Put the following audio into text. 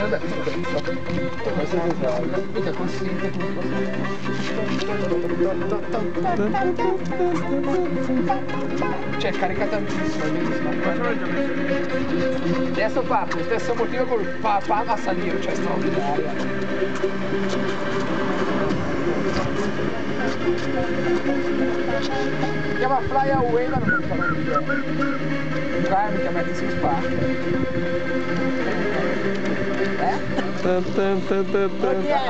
Vabbè. Mica consente tutto. Cioè, carica tantissimo. Adesso parte, stesso motivo col papà a salire, cioè straordinaria. Si chiama Fly Away ma non mi fanno ridere. Cioè, mica mettersi in spazio. dun, dun, dun,